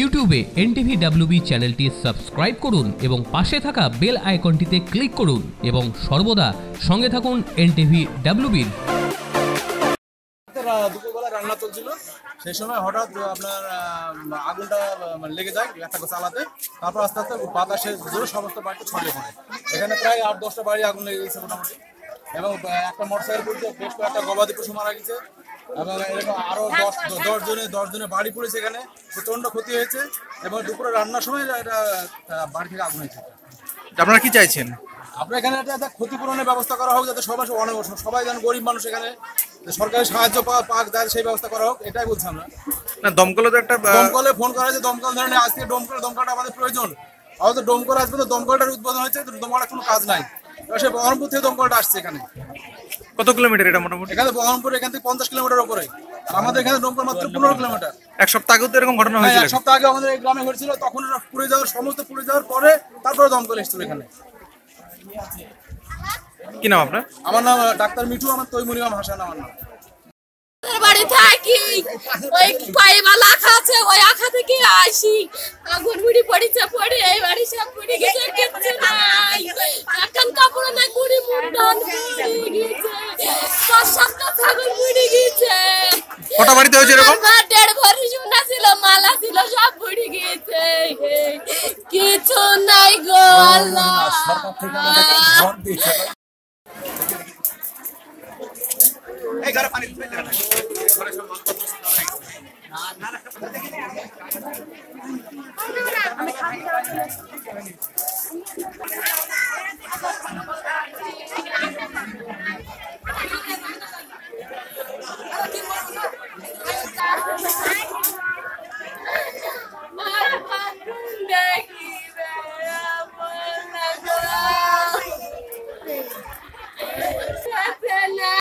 ইউটিউবে NTV WB চ্যানেলটি subscribe করুন এবং পাশে থাকা বেল আইকনটিতে ক্লিক করুন এবং সর্বদা সঙ্গে থাকুন এনটিভি ডাব্লিউবির দুপুরবেলা রান্না চলছিল। সেই সময় হঠাৎ আপনার আগুনটা মানে লেগে যায়, একটা চালাতে। তারপর আস্তে আস্তে বাতাসে জোরে সমস্ত বাড়িতে ছড়িয়ে পড়ে। এখানে প্রায় আট দশটা বাড়ি আগুন লেগে গেছে মোটামুটি। এবং একটা মোটরসাইকেল পড়ছে বেশ কয়েকটা গবাদি পশু মারা গেছে। এবং এরকম আরও দশ দশ জনে দশ জনে বাড়ি পড়েছে এখানে। প্রচণ্ড ক্ষতি হয়েছে এবং দুপুরে রান্নার সময় এটা আহ, বাড়ি থেকে আগুন হয়েছে। আপনারা কি চাইছেন? আপনার এখানে একটা ক্ষতিপূরণের ব্যবস্থা করা হোক যাতে সবাই অনেক সবাই যেন গরিব মানুষ এখানে সরকারি সাহায্য পা- পাক যাতে সেই ব্যবস্থা করা হোক এটাই বলছি আমরা। না দমকলে তো একটা দমকলে ফোন করা হয়েছে দমকল ধরনের আজকে দমকল দমকলটা আমাদের প্রয়োজন। আমাদের দমকল আসবে তো দমকলটার উদ্বোধন হয়েছে তো দমকলের কোনো কাজ নাই। এবার সে বহরমপুর থেকে দমকলটা আসছে এখানে। কত কিলোমিটার এটা মোটামুটি? এখানে বহরমপুর এখান থেকে পঞ্চাশ কিলোমিটার উপরে। আর আমাদের এখানে দমকল মাত্র পনেরো কিলোমিটার। এক সপ্তাহ আগেও তো এরকম ঘটনা হ্যাঁ, হয়েছিল। এক সপ্তাহ আগে আমাদের এই গ্রামে হয়েছিল তখন পুড়ে যাওয়ার সমস্ত পুড়ে যাওয়ার পরে তারপরে দমকল এসেছিল এখানে। কি নাম আপনার? আমার নাম ডাক্তার মিঠু আমার তৈমুরিমাম হাসান আমার নাম। বাড়ি থাকি ওই পায়ে আছে ওই আখা থেকে আসি। আগুন মুড়ি পড়েছে পড়ে এই বাড়ি সব পুড়ে গেছে কিচ্ছু নাই। এখন কাপড় নাই কুড়ি মুন্ডন পুড়ে গেছে কটা বাড়িতে হয়েছে এরকম? দেড় ভরি সোনা ছিল মালা ছিল সব পুড়ে গেছে কিছু নাই গো আল্লাহ।